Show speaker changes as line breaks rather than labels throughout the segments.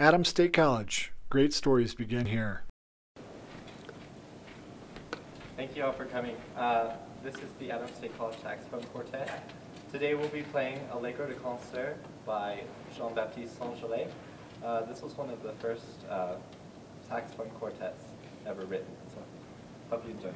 Adams State College. Great stories begin here.
Thank you all for coming. Uh, this is the Adams State College Saxophone Quartet. Today we'll be playing Allegro de Concert by Jean-Baptiste Singelée. Uh, this was one of the first uh, saxophone quartets ever written, so hope you enjoy.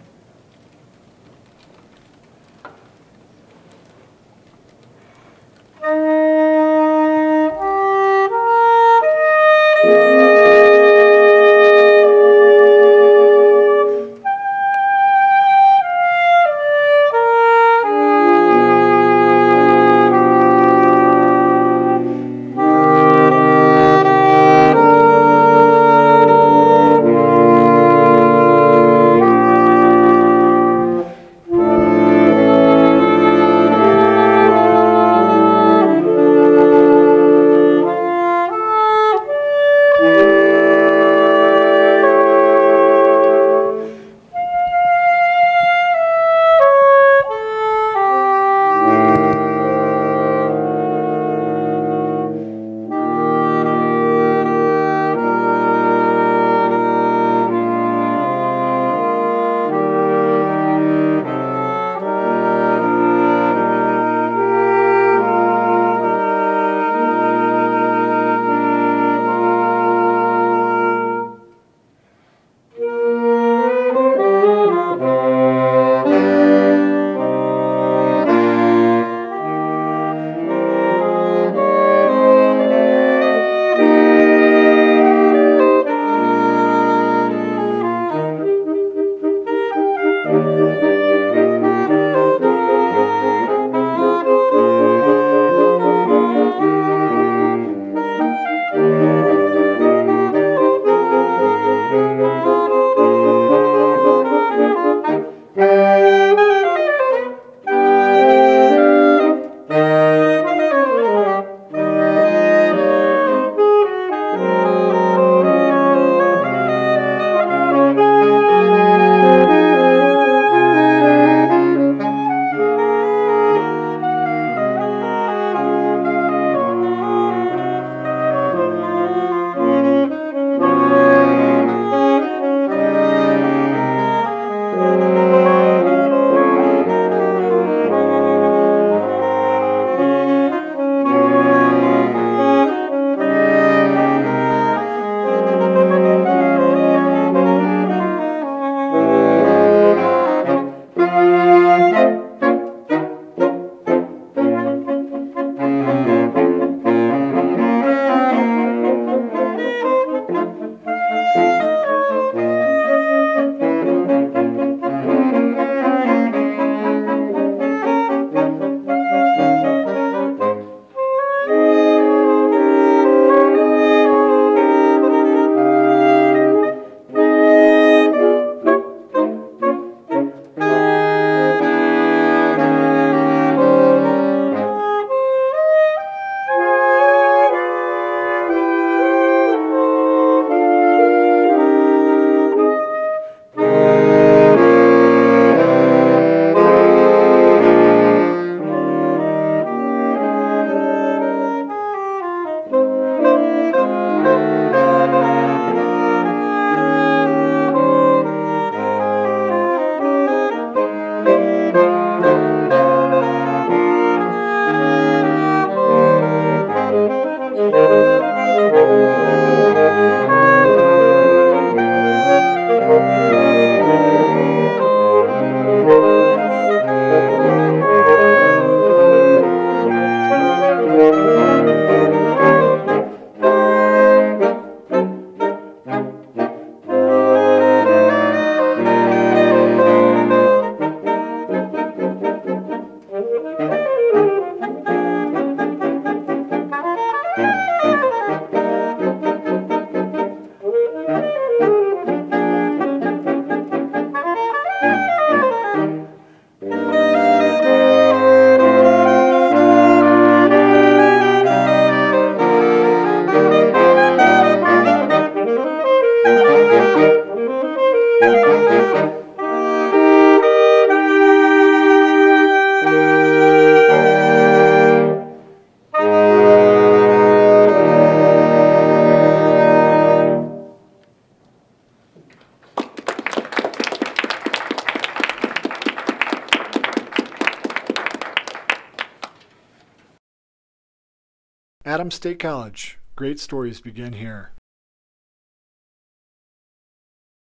Adams State College. Great stories begin here.